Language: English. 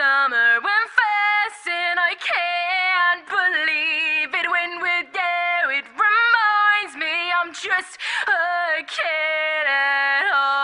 summer went fast and I can't believe it when we're there. It reminds me I'm just a kid at heart.